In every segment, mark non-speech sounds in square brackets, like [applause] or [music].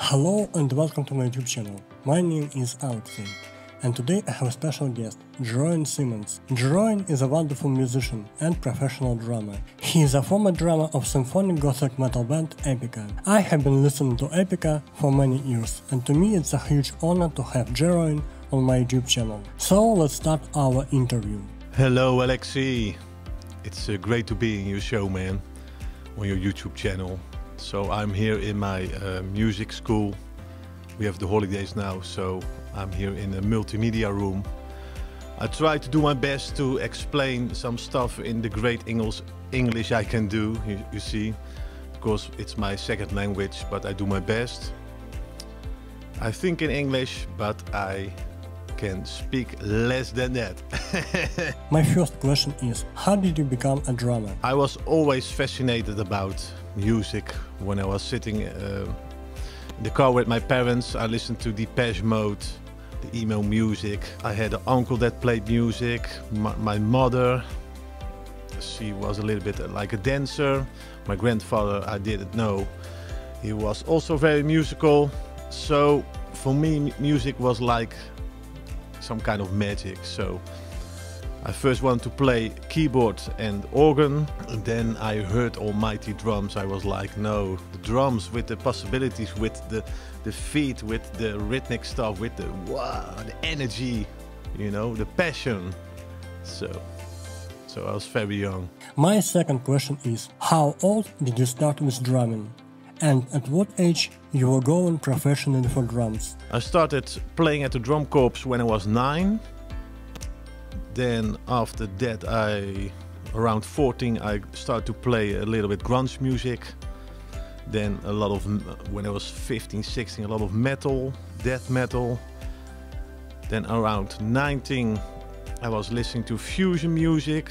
Hello and welcome to my YouTube channel. My name is Alexey, and today I have a special guest, Jeroen Simons. Jeroen is a wonderful musician and professional drummer. He is a former drummer of symphonic gothic metal band Epica. I have been listening to Epica for many years, and to me it's a huge honor to have Jeroen on my YouTube channel. So let's start our interview. Hello, Alexey. It's uh, great to be in your show, man, on your YouTube channel. So I'm here in my uh, music school. We have the holidays now, so I'm here in a multimedia room. I try to do my best to explain some stuff in the great English English I can do. You, you see, because it's my second language, but I do my best. I think in English, but I can speak less than that. [laughs] My first question is How did you become a drummer? I was always fascinated about music. When I was sitting uh, in the car with my parents, I listened to the Depeche Mode, the emo music. I had an uncle that played music. My, my mother, she was a little bit like a dancer. My grandfather, I didn't know. He was also very musical. So for me, music was like some kind of magic. So I first wanted to play keyboard and organ. And then I heard almighty drums. I was like, no, the drums with the possibilities, with the, the feet, with the rhythmic stuff, with the wow, the energy, you know, the passion. So, so I was very young. My second question is How old did you start with drumming? And at what age you were going professionally for drums? I started playing at the drum corps when I was nine. Then after that, I around 14, I started to play a little bit grunge music. Then a lot of when I was 15, 16, a lot of metal, death metal. Then around 19, I was listening to fusion music.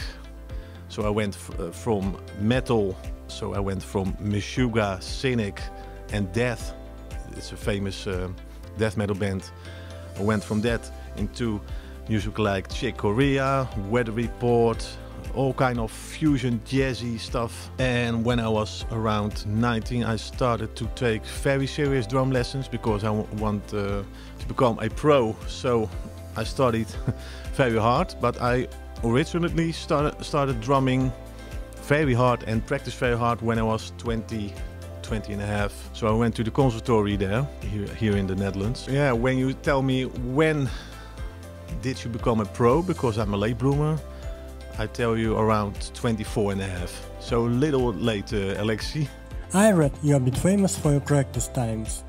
So I went uh, from metal so I went from Meshuggah, Cynic, and Death. It's a famous uh, death metal band. I went from that into music like Chick Corea, Weather Report, all kind of fusion jazzy stuff. And when I was around 19, I started to take very serious drum lessons because I want uh, to become a pro. So I studied [laughs] very hard, but I originally started started drumming very hard and practiced very hard when I was 20, 20 and a half. So I went to the conservatory there, here, here in the Netherlands. Yeah, when you tell me when did you become a pro, because I'm a late bloomer, I tell you around 24 and a half. So a little later, Alexey. I read you're a bit famous for your practice times.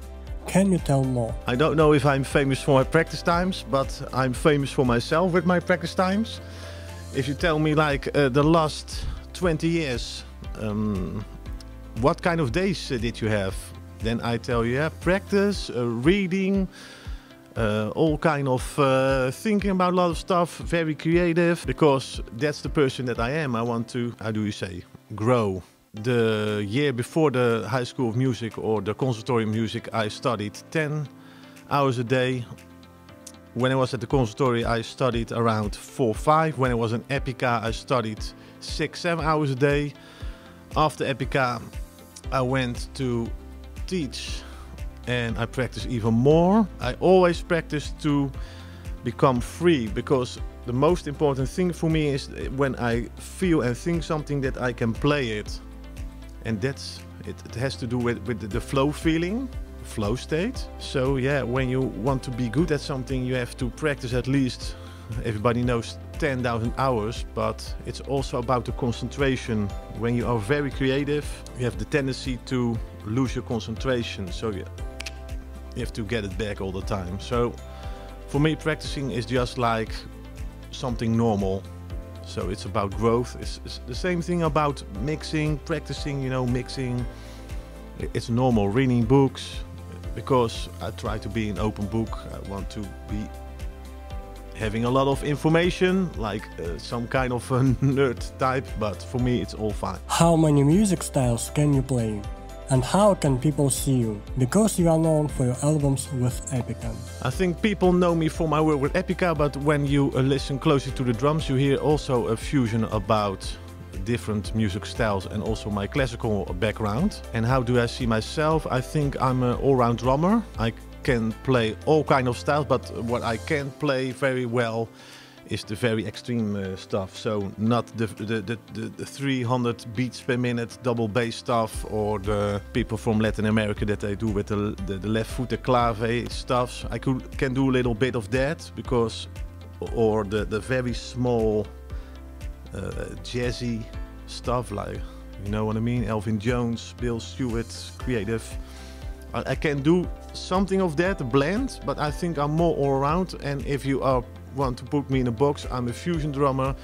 Can you tell more? I don't know if I'm famous for my practice times, but I'm famous for myself with my practice times. If you tell me like uh, the last 20 years, um, what kind of days uh, did you have? Then I tell you, yeah, practice, uh, reading, uh, all kind of uh, thinking about a lot of stuff, very creative, because that's the person that I am. I want to, how do you say, grow. The year before the High School of Music or the Conservatory of Music, I studied 10 hours a day. When I was at the conservatory, I studied around 4 5. When I was in Epica, I studied six, seven hours a day. After Epica, I went to teach and I practice even more. I always practice to become free because the most important thing for me is when I feel and think something that I can play it. And that's it, it has to do with, with the flow feeling, flow state. So yeah, when you want to be good at something, you have to practice at least everybody knows 10,000 hours, but it's also about the concentration. When you are very creative, you have the tendency to lose your concentration. So you, you have to get it back all the time. So for me, practicing is just like something normal. So it's about growth. It's, it's the same thing about mixing, practicing, you know, mixing. It's normal. Reading books, because I try to be an open book. I want to be having a lot of information, like uh, some kind of a [laughs] nerd type, but for me it's all fine. How many music styles can you play? And how can people see you? Because you are known for your albums with Epica. I think people know me for my work with Epica, but when you uh, listen closely to the drums, you hear also a fusion about different music styles and also my classical background. And how do I see myself? I think I'm an all-round drummer. I can play all kind of styles, but what I can play very well is the very extreme uh, stuff. So not the, the, the, the, the 300 beats per minute double bass stuff or the people from Latin America that they do with the, the, the left foot, the clave stuffs. I could, can do a little bit of that because, or the, the very small uh, jazzy stuff like, you know what I mean? Elvin Jones, Bill Stewart, creative. I, I can do something of that, blend, but I think I'm more all around. And if you are want to put me in a box. I'm a fusion drummer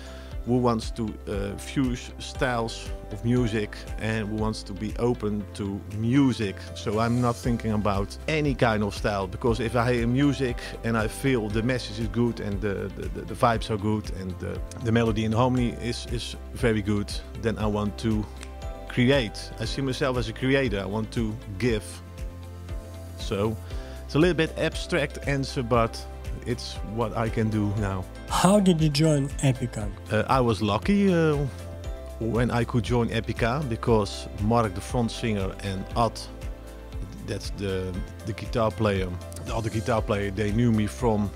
who wants to uh, fuse styles of music and who wants to be open to music. So I'm not thinking about any kind of style because if I hear music and I feel the message is good and the, the, the vibes are good and the, the melody and harmony is, is very good, then I want to create. I see myself as a creator. I want to give. So it's a little bit abstract answer, but it's what I can do now. How did you join Epica? Uh, I was lucky uh, when I could join Epica because Mark, the front singer, and Ad, that's the the guitar player, the other guitar player, they knew me from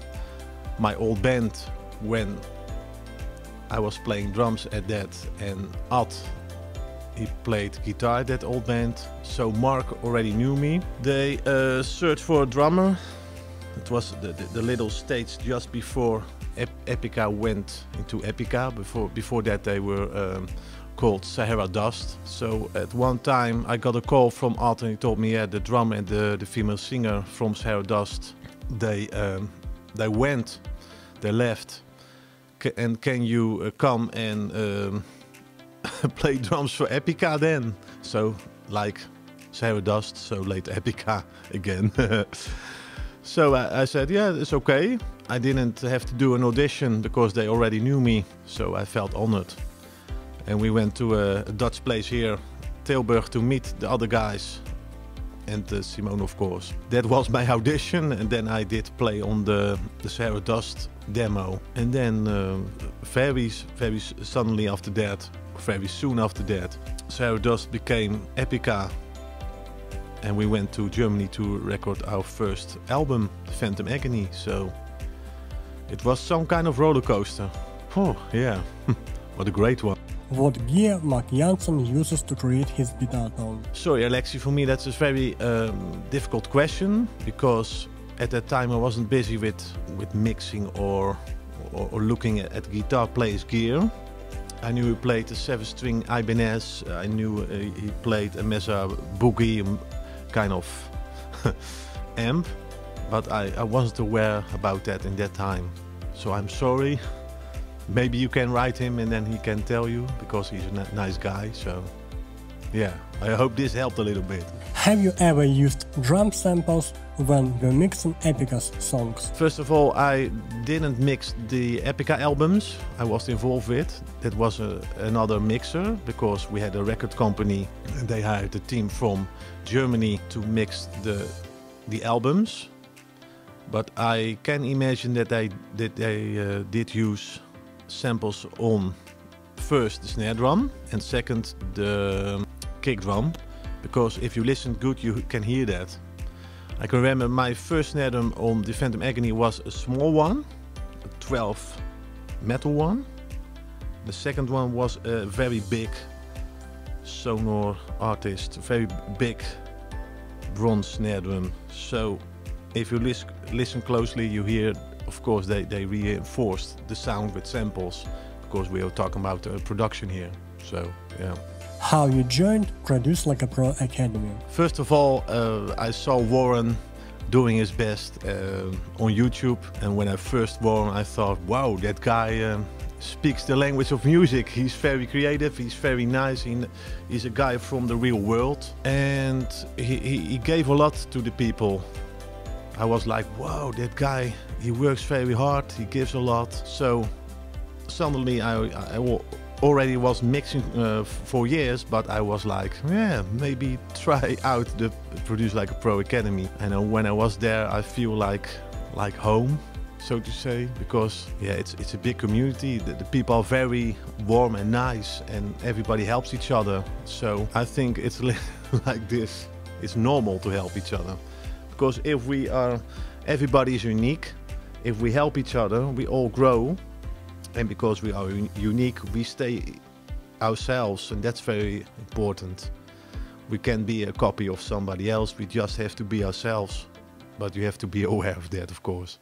my old band when I was playing drums at that, and Ad he played guitar at that old band. So Mark already knew me. They uh, searched for a drummer it was the, the, the little stage just before Ep Epica went into Epica. Before before that, they were um, called Sahara Dust. So at one time, I got a call from Ad, and he told me, yeah, the drummer and the, the female singer from Sahara Dust, they um, they went, they left, C and can you uh, come and um, [laughs] play drums for Epica then? So like Sahara Dust, so late Epica [laughs] again. [laughs] So I, I, said, yeah, it's okay. I didn't have to do an audition because they already knew me, so I felt honored. And we went to a, a Dutch place here, Tilburg, to meet the other guys and uh, Simone, of course. That was my audition, and then I did play on the, the Sahara Dust demo. And then uh, very, very suddenly after that, very soon after that, Sahara Dust became Epica and we went to Germany to record our first album, Phantom Agony. So it was some kind of roller coaster. Oh, yeah, [laughs] what a great one. What gear Mark Jansen uses to create his guitar tone? Sorry, Alexey, for me that's a very um, difficult question because at that time I wasn't busy with, with mixing or, or, or looking at, at guitar player's gear. I knew he played a seven string Ibanez, I knew uh, he played a Mesa Boogie, kind of [laughs] amp, but I, I wasn't aware about that in that time. So I'm sorry. Maybe you can write him and then he can tell you because he's a nice guy. So yeah, I hope this helped a little bit. Have you ever used drum samples when you're mixing Epica's songs? First of all, I didn't mix the Epica albums I was involved with. That was a, another mixer because we had a record company and they hired a team from Germany to mix the the albums. But I can imagine that they that they uh, did use samples on first the snare drum and second the kick drum because if you listen good you can hear that. I can remember my first snare drum on the Phantom Agony was a small one, a 12 metal one. The second one was a very big Sonor artist, very big bronze snare drum. So if you lis listen closely you hear of course they, they reinforced the sound with samples because we are talking about uh, production here. So yeah how you joined Produce Like a Pro Academy. First of all, uh, I saw Warren doing his best uh, on YouTube, and when I first Warren, I thought, wow, that guy um, speaks the language of music. He's very creative, he's very nice, he, he's a guy from the real world, and he, he, he gave a lot to the people. I was like, wow, that guy, he works very hard, he gives a lot. So suddenly I, I, I already was mixing uh, for years, but I was like, yeah, maybe try [laughs] out the Produce Like a Pro Academy. And uh, when I was there, I feel like like home. so to say, because yeah, it's it's a big community. The, the, people are very warm and nice, and everybody helps each other. So I think it's [laughs] like this. It's normal to help each other, because if we are, everybody is unique. If we help each other, we all grow, and because we are un unique, we stay ourselves, and that's very important. We can be a copy of somebody else. We just have to be ourselves, but you have to be [laughs] aware of that, of course.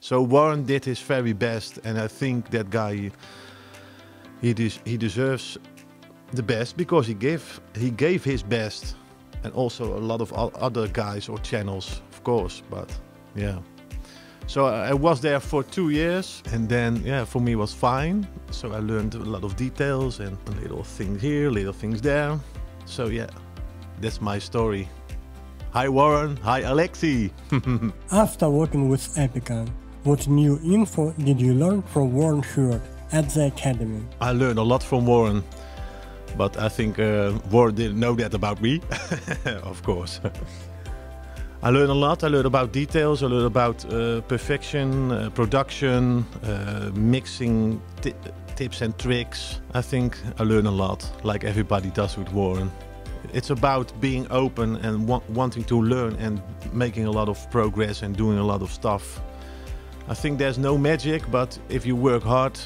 So Warren did his very best, and I think that guy he des he deserves the best because he gave he gave his best, and also a lot of other guys or channels, of course. But yeah. So I was there for two years, and then yeah, for me was fine. So I learned a lot of details and little things here, little things there. So yeah, that's my story. Hi Warren, hi Alexey. [laughs] After working with Epica, what new info did you learn from Warren Huart at the Academy? I learned a lot from Warren, but I think uh, Warren didn't know that about me, [laughs] of course. [laughs] I learned a lot. I learned about details. I learned about uh, perfection, uh, production, uh, mixing tips and tricks. I think I learned a lot, like everybody does with Warren. It's about being open and wa wanting to learn and making a lot of progress and doing a lot of stuff I think there's no magic, but if you work hard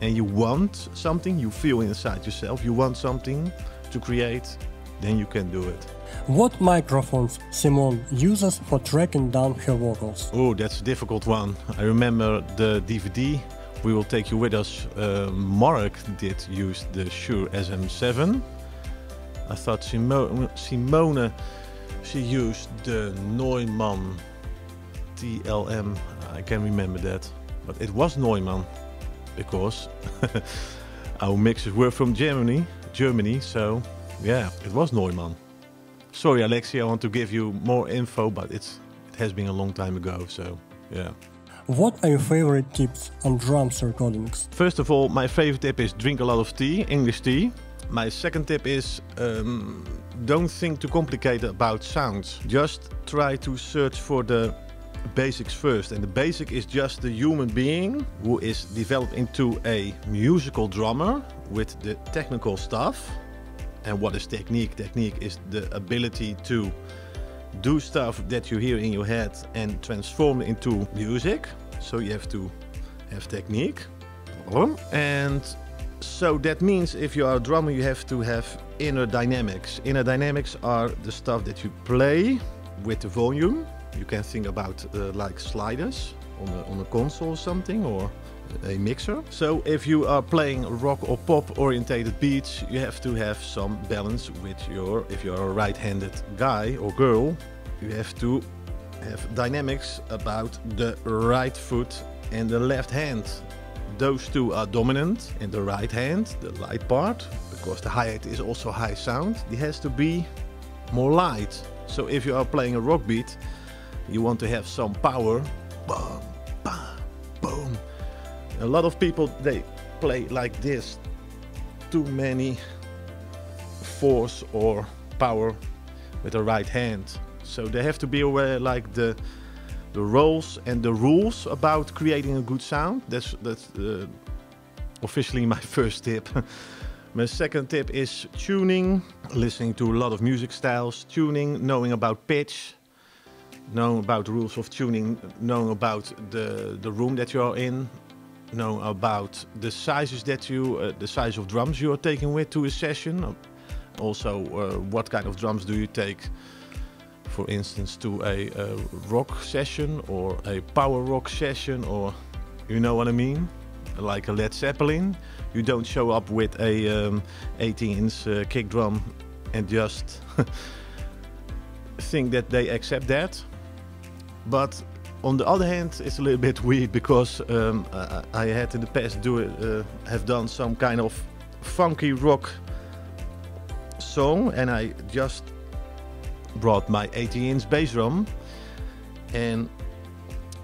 and you want something, you feel inside yourself, you want something to create, then you can do it. What microphones Simone uses for tracking down her vocals? Oh, that's a difficult one. I remember the DVD We Will Take You With Us. Uh, Mark did use the Shure SM7. I thought Simone, Simone she used the Neumann TLM I can remember that. But it was Neumann, because [laughs] our mixers were from Germany, Germany, so yeah, it was Neumann. Sorry, Alexey, I want to give you more info, but it's it has been a long time ago, so yeah. What are your favorite tips on drums recordings? First of all, my favorite tip is drink a lot of tea, English tea. My second tip is um, don't think too complicated about sounds. Just try to search for the basics first. And the basic is just the human being who is developed into a musical drummer with the technical stuff. And what is technique? Technique is the ability to do stuff that you hear in your head and transform into music. So you have to have technique. And so that means if you are a drummer, you have to have inner dynamics. Inner dynamics are the stuff that you play with the volume you can think about uh, like sliders on a, on a console or something or a mixer. So if you are playing rock or pop orientated beats, you have to have some balance with your, if you're a right-handed guy or girl, you have to have dynamics about the right foot and the left hand. Those two are dominant in the right hand, the light part, because the hi-hat is also high sound. It has to be more light. So if you are playing a rock beat, you want to have some power. Boom, boom. A lot of people they play like this. Too many force or power with the right hand. So they have to be aware like the the roles and the rules about creating a good sound. That's that's uh, officially my [laughs] first tip. my second tip is tuning, listening to a lot of music styles, tuning, knowing about pitch, know about the rules of tuning, know about the, the room that you are in, know about the sizes that you, uh, the size of drums you are taking with to a session. Also, uh, what kind of drums do you take, for instance, to a, a, rock session or a power rock session, or you know what I mean? Like a Led Zeppelin, you don't show up with a um, 18 inch uh, kick drum and just [laughs] think that they accept that but on the other hand, it's a little bit weird because um, I, I, had in the past do uh, have done some kind of funky rock song, and I just brought my 80-inch bass drum. And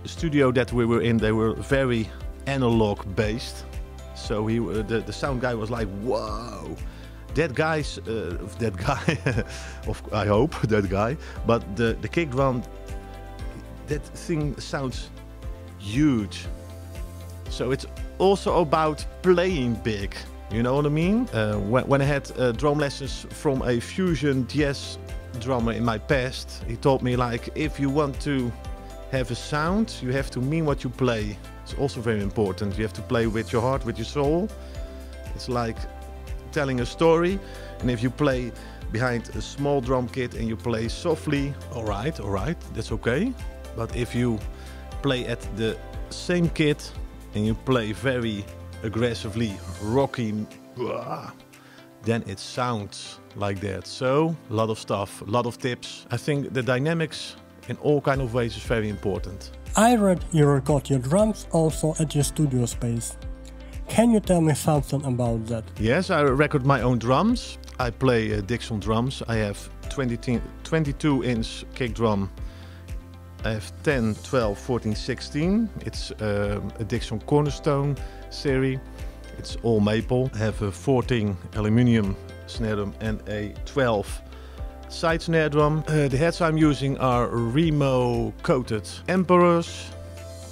the studio that we were in, they were very analog based. So he, uh, the, the sound guy was like, "Whoa." that guy's uh, that guy [laughs] of I hope [laughs] that guy but the the kick drum that thing sounds huge. So it's also about playing big. You know what I mean? Uh, when, when I had uh, drum lessons from a fusion jazz drummer in my past, he told me like if you want to have a sound, you have to mean what you play. It's also very important. You have to play with your heart, with your soul. It's like telling a story, and if you play behind a small drum kit and you play softly, all right, all right, that's okay. But if you play at the same kit and you play very aggressively, rocky, then it sounds like that. So, a lot of stuff, a lot of tips. I think the dynamics in all kind of ways is very important. I read you record your drums also at your studio space. Can you tell me something about that? Yes, I record my own drums. I play uh, Dixon drums. I have 20, 22 inch kick drum. I have 10, 12, 14, 16. It's uh, a Dixon Cornerstone series. It's all maple. I have a 14 aluminium snare drum and a 12 side snare drum. Uh, the heads I'm using are Remo coated Emperors.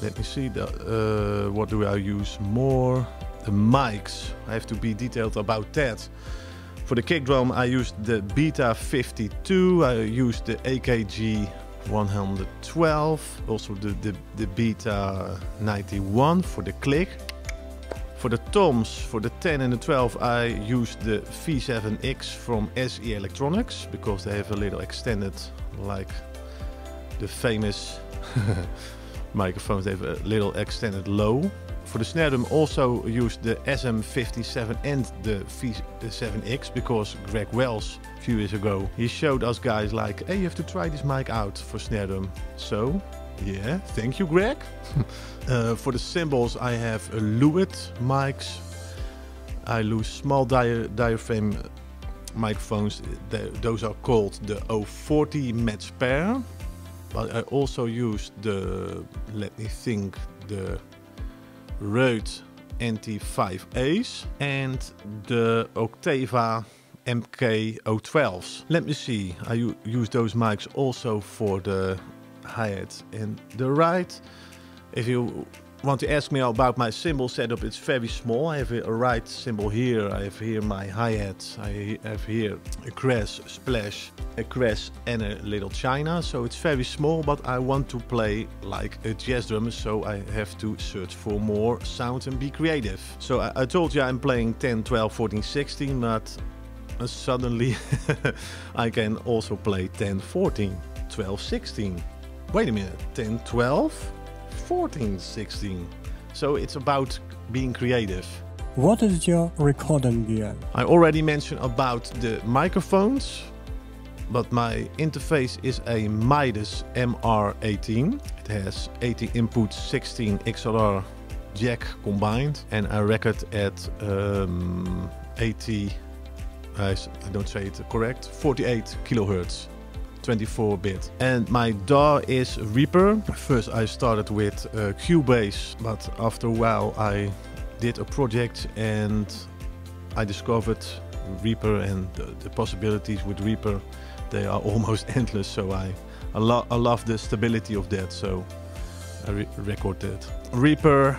Let me see, the, uh, what do I use more? The mics, I have to be detailed about that. For the kick drum I used the Beta 52, I used the AKG 112, also the, the, the Beta 91 for the click. For the toms, for the 10 and the 12, I used the V7X from SE Electronics because they have a little extended, like the famous [laughs] microphones, they have a little extended low. For the snare drum, also used the SM57 and the V7X because Greg Wells, a few years ago, he showed us guys like, hey, you have to try this mic out for snare drum. So yeah, thank you, Greg. [laughs] uh, for the cymbals, I have Lewitt mics. I use small dia diaphragm microphones. Those are called the O40 match pair. But I also use the, let me think, the Rode NT5As and the Octava MK012s. Let me see, I use those mics also for the hi-hat in the right. If you want to ask me about my cymbal setup, it's very small. I have a right cymbal here, I have here my hi-hat, I have here a crash, splash, a crash and a little china. So it's very small, but I want to play like a jazz drummer, so I have to search for more sound and be creative. So I, I told you I'm playing 10, 12, 14, 16, but suddenly [laughs] I can also play 10, 14, 12, 16 wait a minute, 10, 12, 14, 16. So it's about being creative. What is your recording gear? I already mentioned about the microphones, but my interface is a Midas MR18. It has 18 inputs, 16 XLR jack combined, and I record at um, 80, I don't say it correct, 48 kilohertz. 24 bit. And my DAW is Reaper. First I started with uh, Cubase, but after a while I did a project and I discovered Reaper and the, the possibilities with Reaper. They are [laughs] almost endless, so I, I, lo I love the stability of that, so I re recorded Reaper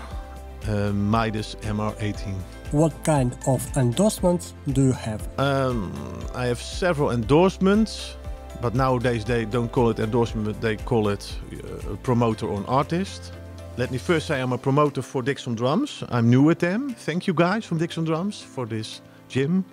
uh, Midas MR18. What kind of endorsements do you have? Um, I have several endorsements. But nowadays they don't call it endorsement, they call it uh, promoter or artist. Let me first say I'm a promoter for Dixon Drums. I'm new with them. Thank you guys from Dixon Drums for this gym,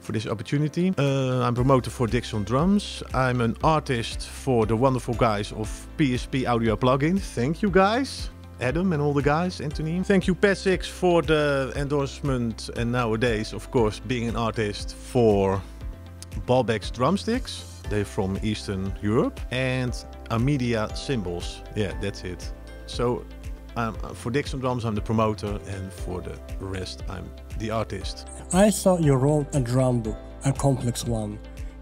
for this opportunity. Uh, I'm a promoter for Dixon Drums. I'm an artist for the wonderful guys of PSP Audio Plugin. Thank you guys. Adam and all the guys, Anthony. Thank you, Pat6, for the endorsement. And nowadays, of course, being an artist for Balbex drumsticks. They're from Eastern Europe. And Amedia cymbals. Yeah, that's it. So um, for Dixon Drums, I'm the promoter, and for the rest, I'm the artist. I saw you wrote a drum book, a complex one.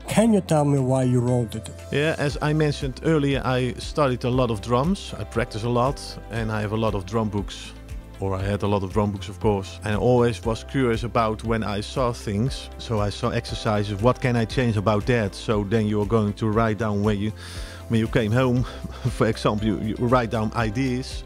Can you tell me why you wrote it? Yeah, as I mentioned earlier, I studied a lot of drums. I practice a lot, and I have a lot of drum books or I had a lot of drum books, of course. And I always was curious about when I saw things. So I saw exercises. What can I change about that? So then you are going to write down when you when you came home. [laughs] For example, you, you write down ideas.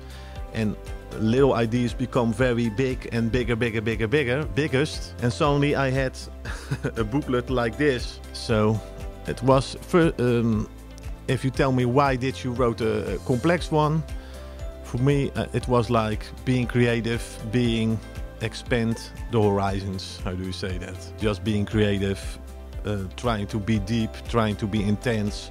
and little ideas become very big and bigger, bigger, bigger, bigger, biggest. And suddenly I had [laughs] a booklet like this. So it was, for, um, if you tell me why did you wrote a complex one, for me uh, it was like being creative, being expand the horizons. How do you say that? Just being creative, uh, trying to be deep, trying to be intense,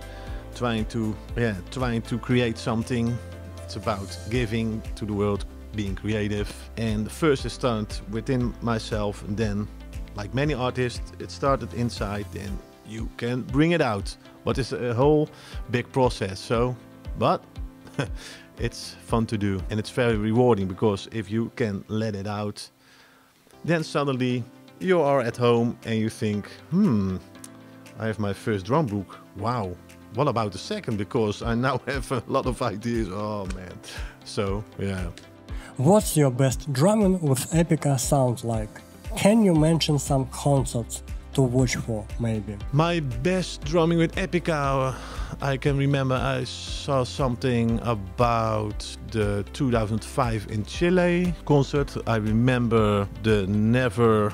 trying to yeah, trying to create something. It's about giving to the world, being creative. And first it started within myself, and then, like many artists, it started inside. Then you can bring it out. But it's a whole big process. So, but. [laughs] it's fun to do and it's very rewarding because if you can let it out then suddenly you are at home and you think, hmm, I have my first drum book. Wow. What about the second? Because I now [laughs] have a lot of ideas. Oh man. So, yeah. What's your best drumming with Epica sound like? Can you mention some concerts to watch for, maybe? My best drumming with Epica, I can remember I saw something about the 2005 in Chile concert. I remember the Never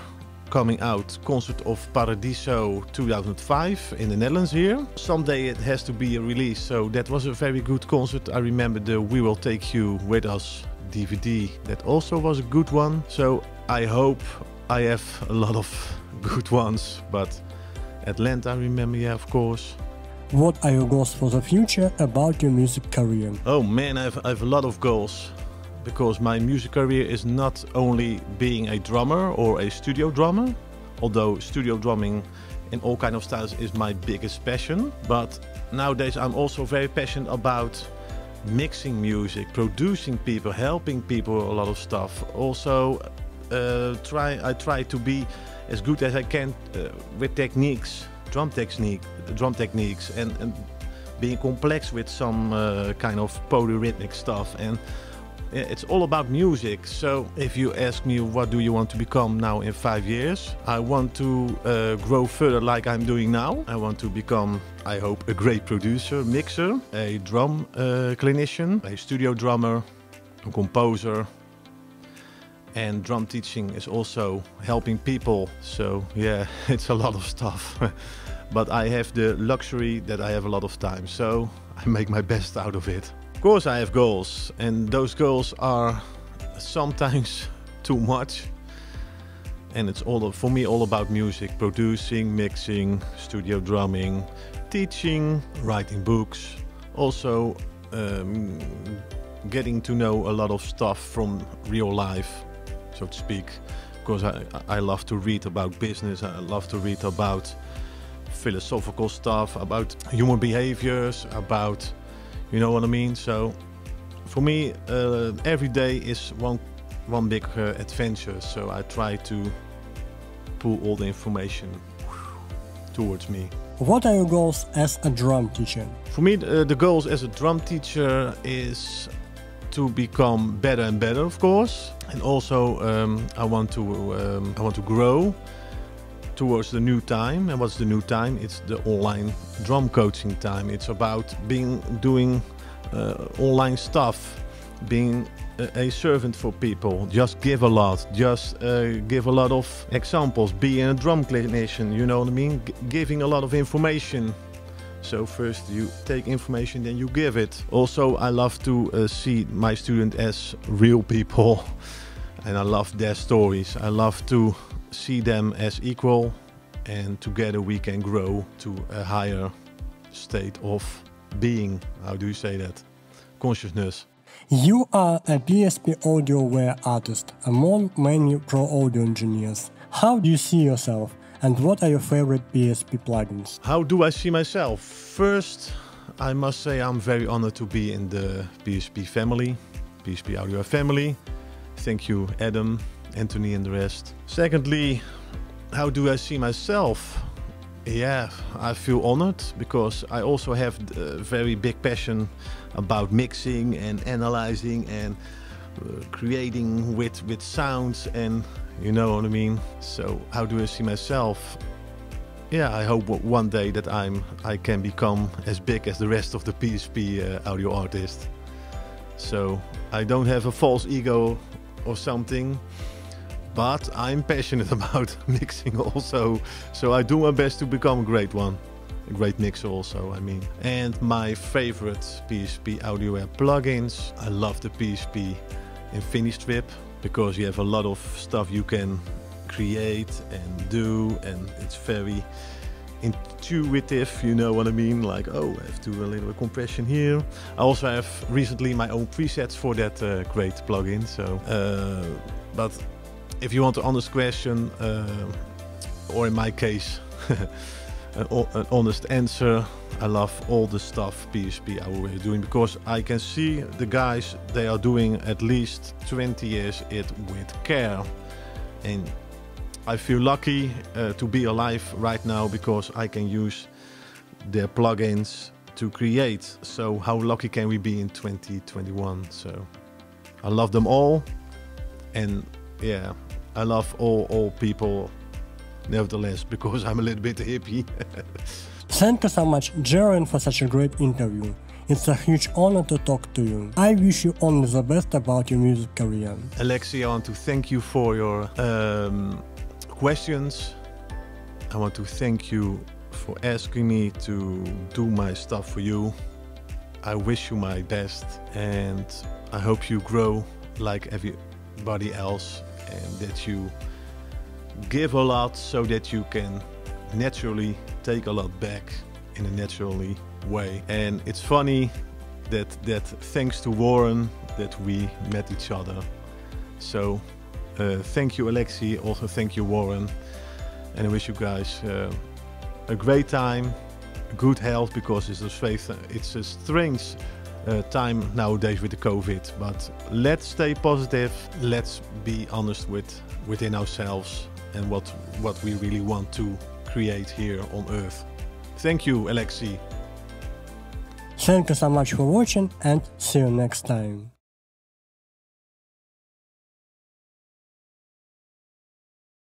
coming out concert of Paradiso 2005 in the Netherlands here. Someday it has to be a release, so that was a very good concert. I remember the We Will Take You With Us DVD, that also was a good one. So I hope I have a lot of [laughs] good ones, but Atlanta, I remember, yeah, of course. What are your goals for the future about your music career? Oh man, I have, I have a lot of goals because my music career is not only being a drummer or a studio drummer, although studio drumming in all kind of styles is my biggest passion, but nowadays I'm also very passionate about mixing music, producing people, helping people a lot of stuff. Also, try I try to be as good as I can uh, with techniques, drum technique, drum techniques, and, and being complex with some uh, kind of polyrhythmic stuff. And it's all about music. So if you ask me what do you want to become now in five years, I want to uh, grow further like I'm doing now. I want to become, I hope, a great producer, mixer, a drum uh, clinician, a studio drummer, a composer, and drum teaching is also helping people. So yeah, [laughs] it's a lot of stuff. [laughs] but I have the luxury that I have a lot of time, so I make my best out of it. Of course, I have goals, and those goals are sometimes [laughs] too much. And it's all for me all about music, producing, mixing, studio drumming, teaching, writing books, also um, getting to know a lot of stuff from real life so to speak. Because I, I love to read about business, I love to read about philosophical stuff, about human behaviors, about, you know what I mean? So for me, uh, every day is one, one big uh, adventure. So I try to pull all the information towards me. What are your goals as a drum teacher? For me, uh, the goals as a drum teacher is to become better and better, of course, and also um, I want to um, I want to grow towards the new time. And what's the new time? It's the online drum coaching time. It's about being doing uh, online stuff, being a, servant for people. Just give a lot. Just uh, give a lot of examples. Being a drum clinician. You know what I mean? G giving a lot of information so first you take information, then you give it. Also, I love to uh, see my student as real people, [laughs] and I love their stories. I love to see them as equal, and together we can grow to a higher state of being. How do you say that? Consciousness. You are a PSP audioware artist among many pro audio engineers. How do you see yourself? And what are your favorite PSP plugins? How do I see myself? First, I must say I'm very honored to be in the PSP family, PSP Audio family. Thank you, Adam, Anthony, and the rest. Secondly, how do I see myself? Yeah, I feel honored because I also have a very big passion about mixing and analyzing and creating with with sounds and you know what I mean? So how do I see myself? Yeah, I hope one day that I'm I can become as big as the rest of the PSP uh, audio artists. So I don't have a false ego or something, but I'm passionate [laughs] about [laughs] mixing also. So I do my best to become a great one. A great mixer also, I mean. And my favorite PSP AudioWare plugins. I love the PSP Infinistrip because you have a lot of stuff you can create and do and it's very intuitive, you know what I mean? Like, oh, I have to do a little compression here. I also have recently my own presets for that uh, great plugin. So, uh, but if you want an honest question, uh, or in my case, [laughs] an, honest answer, I love all the stuff PSP are doing because I can see the guys they are doing at least 20 years it with care, and I feel lucky uh, to be alive right now because I can use their plugins to create. So how lucky can we be in 2021? So I love them all, and yeah, I love all all people. Nevertheless, because I'm a little bit hippie. [laughs] Thank you so much, Jeroen, for such a great interview. It's a huge honor to talk to you. I wish you only the best about your music career. Alexey, I want to thank you for your um, questions. I want to thank you for asking me to do my stuff for you. I wish you my best and I hope you grow like everybody else and that you give a lot so that you can naturally take a lot back in a naturally way. And it's funny that that thanks to Warren that we met each other. So uh, thank you, Alexey. Also, thank you, Warren. And I wish you guys uh, a great time, good health, because it's a, it's a strange uh, time nowadays with the COVID. But let's stay positive. Let's be honest with within ourselves and what what we really want to create here on Earth. Thank you, Alexey. Thank you so much for watching and see you next time.